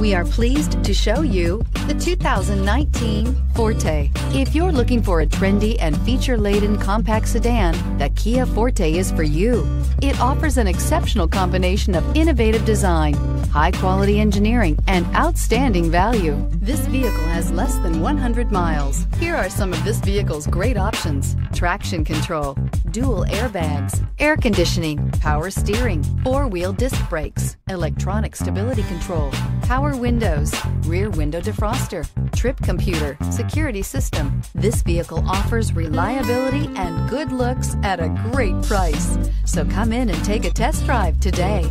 We are pleased to show you the 2019 Forte. If you're looking for a trendy and feature-laden compact sedan, the Kia Forte is for you. It offers an exceptional combination of innovative design, high-quality engineering, and outstanding value. This vehicle has less than 100 miles. Here are some of this vehicle's great options. Traction control, dual airbags, air conditioning, power steering, four-wheel disc brakes, electronic stability control, power windows, rear window defroster, trip computer, security system. This vehicle offers reliability and good looks at a great price. So come in and take a test drive today.